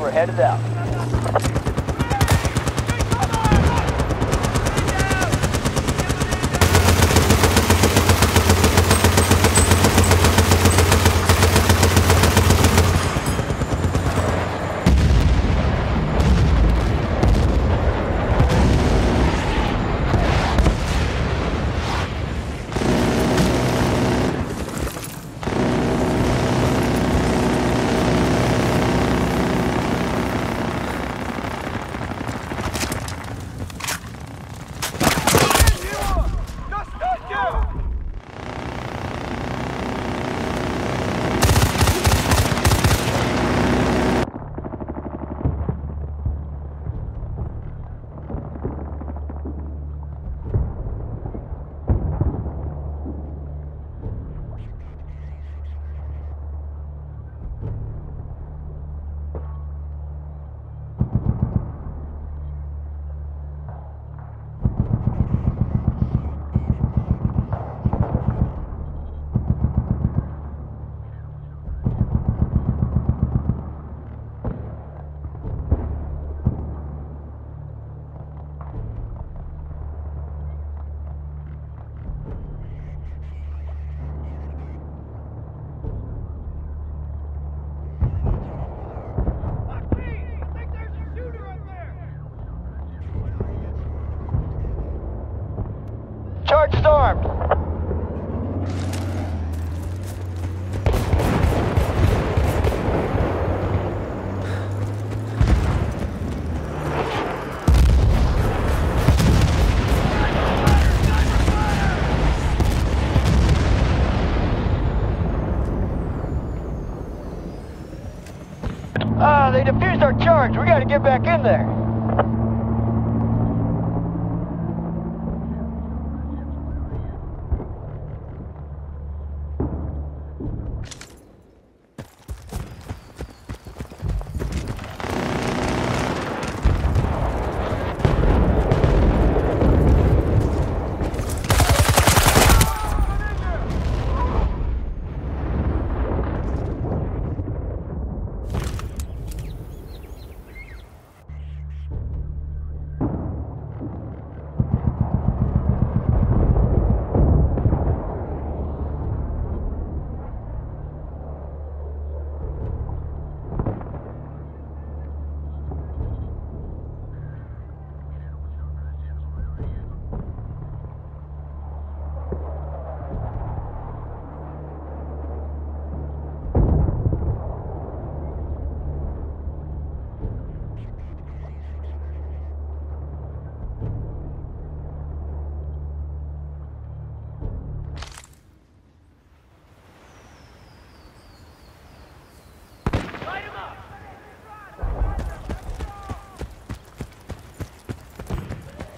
we're headed out. We got to get back in there.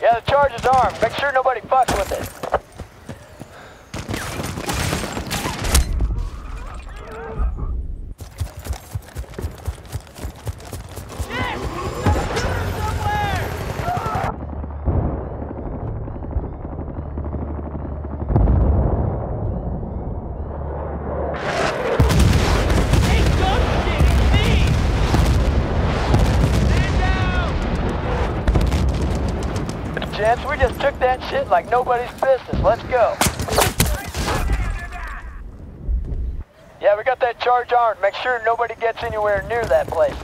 Yeah, the charge is armed. Make sure nobody fucks with it. shit like nobody's business. Let's go. Yeah, we got that charge armed. Make sure nobody gets anywhere near that place.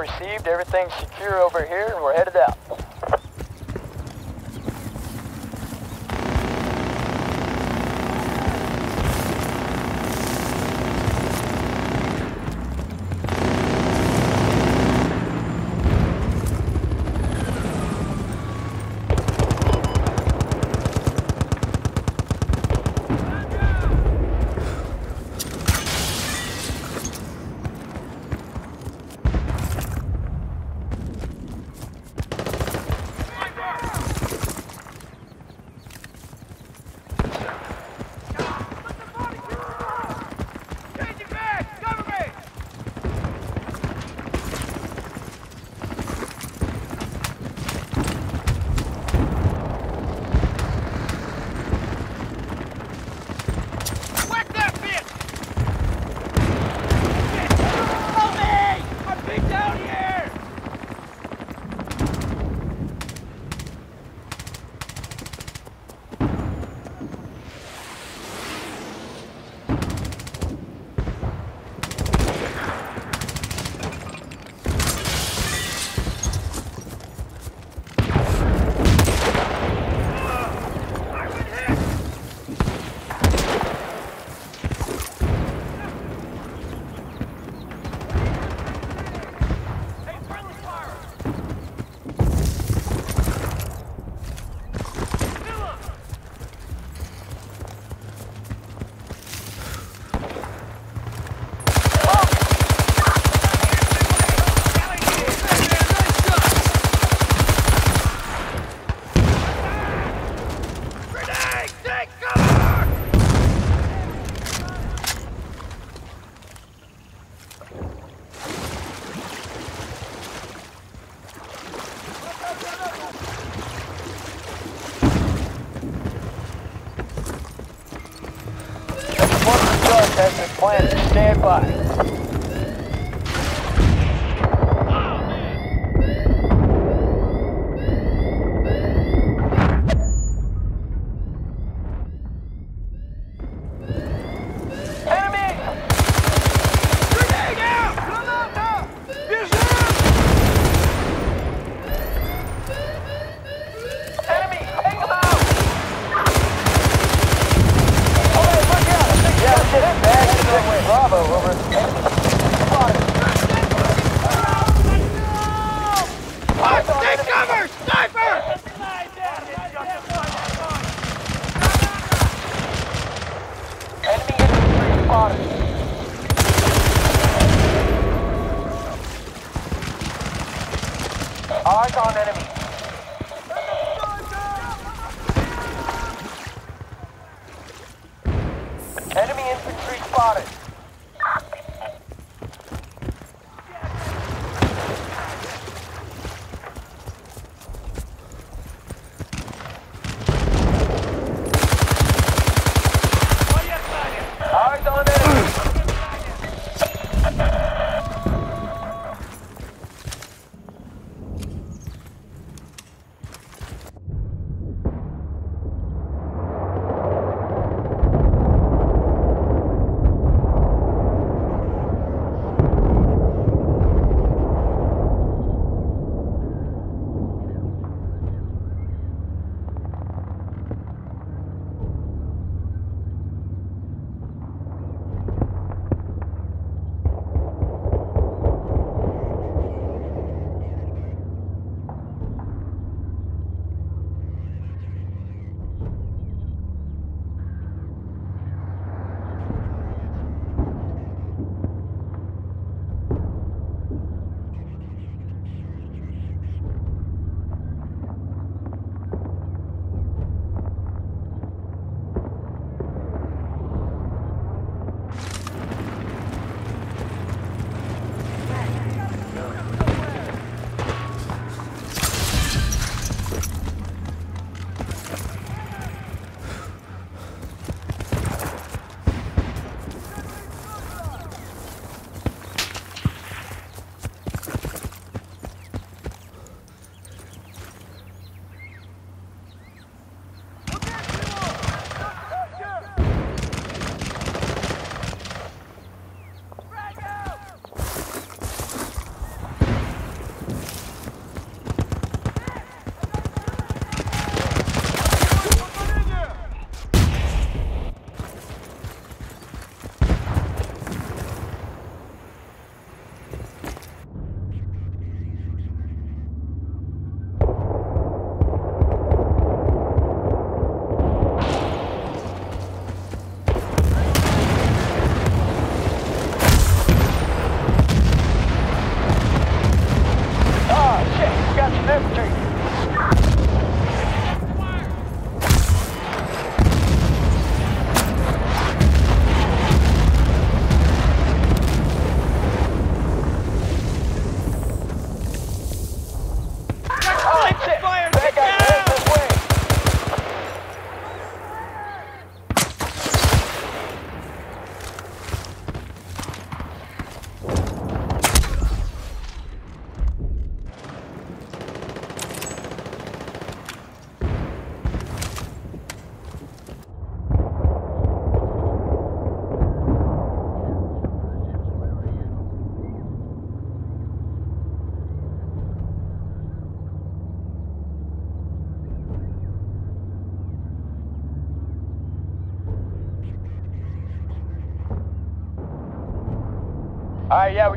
Received. everything secure the Bravo, over.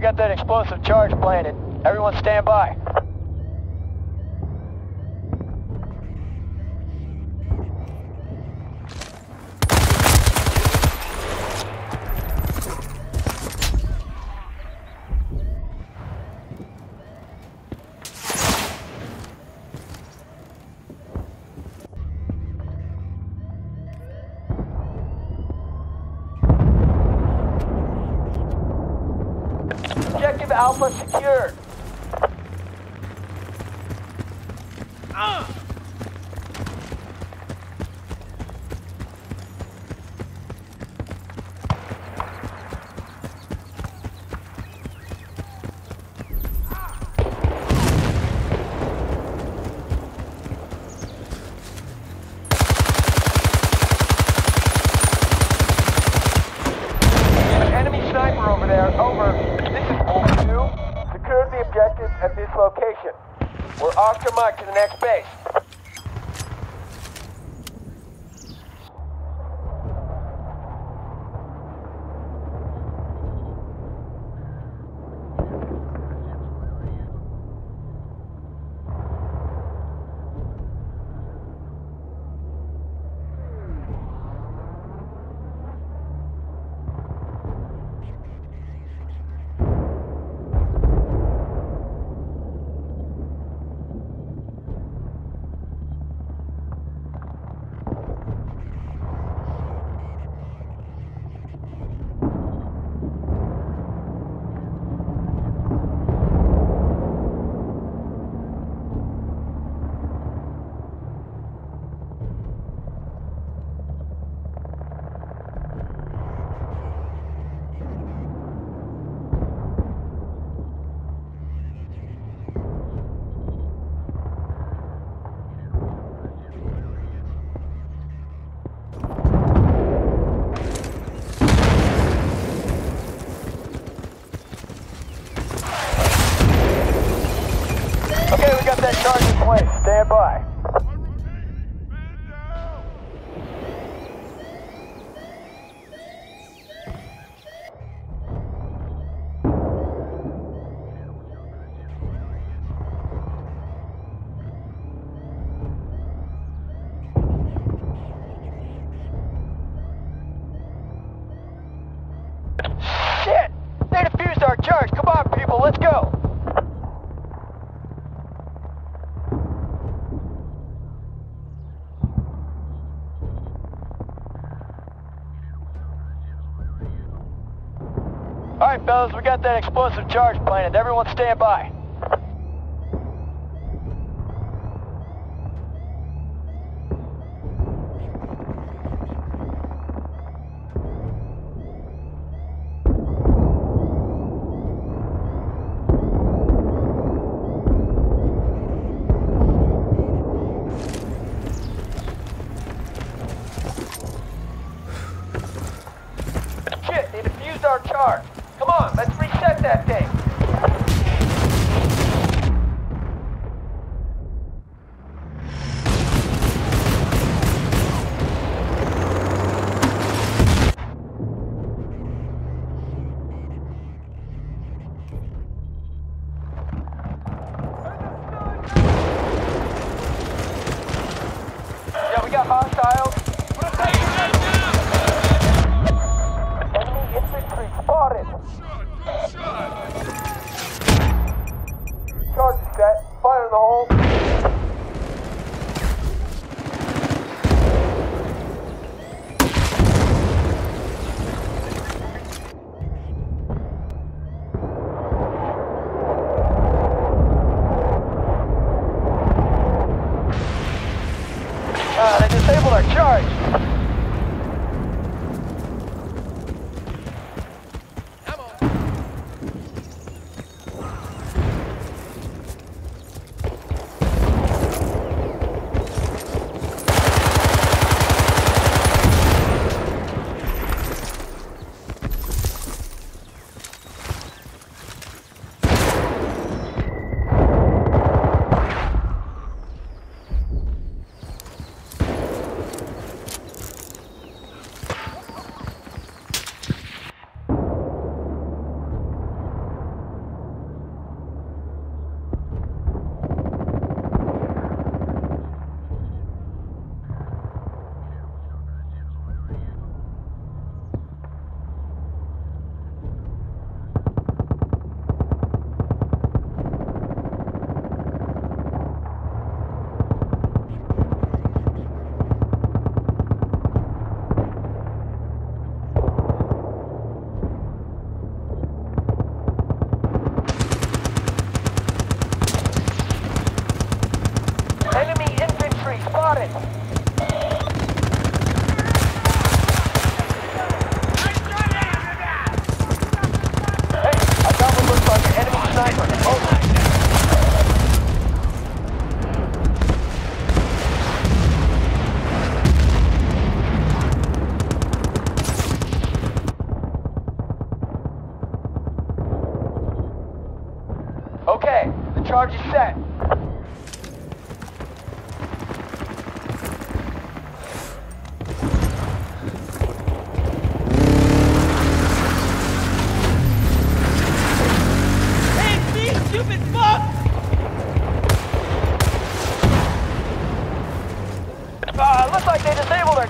got that explosive charge planted. Everyone stand by. Alpha secure. Uh. Ah! All right, fellas, we got that explosive charge planted. Everyone stand by.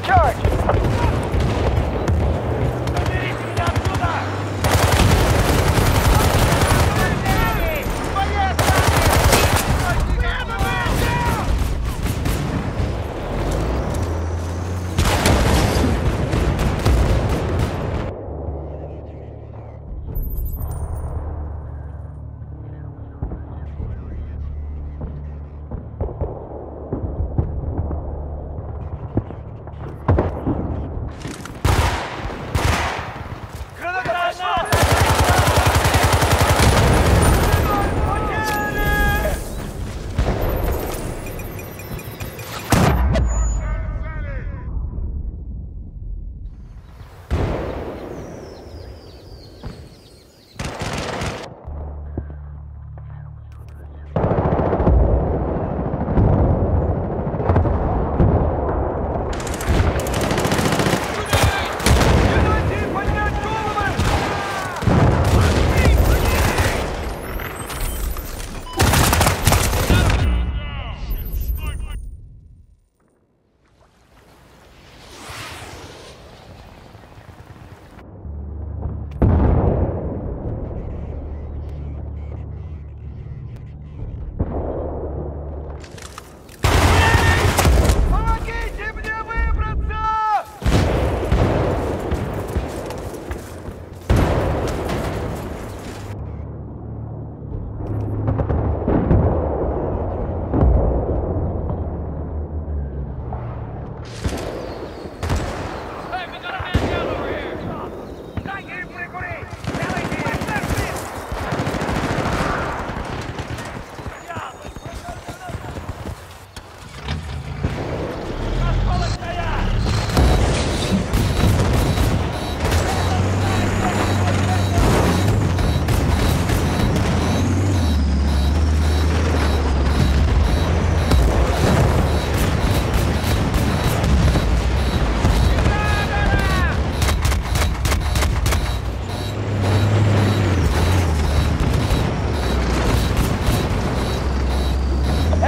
Charge.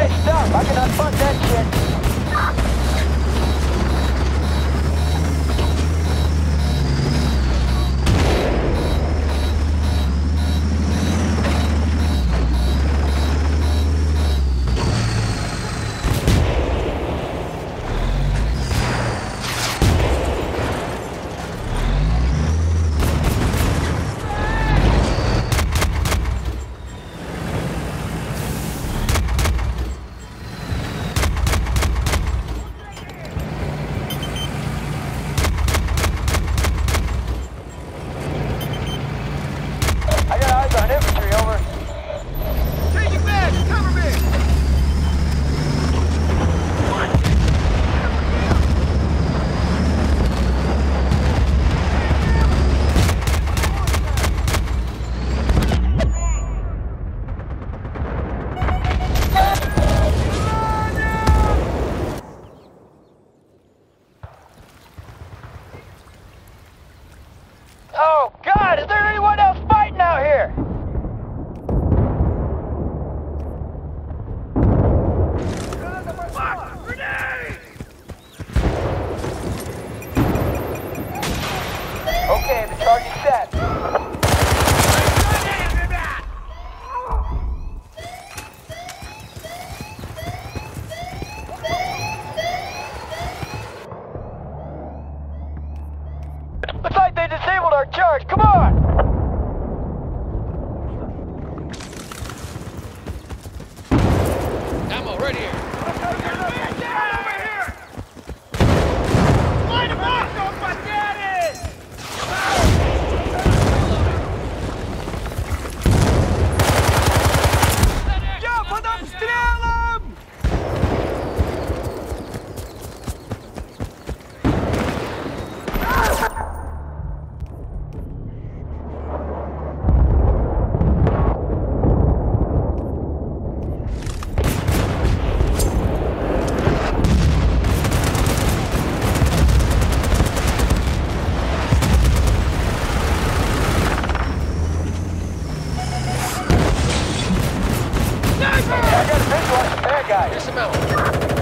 Hey! I cannot fund that shit. Stop!